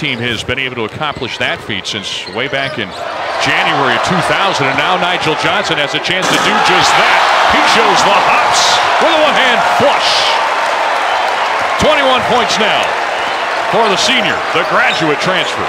team has been able to accomplish that feat since way back in January of 2000. And now Nigel Johnson has a chance to do just that. He shows the hops with a one-hand flush. 21 points now for the senior, the graduate transfer.